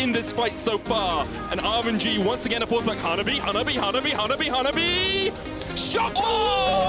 in this fight so far. And RNG once again a force back. Hanabi, Hanabi, Hanabi, Hanabi, Hanabi. Shot! Oh,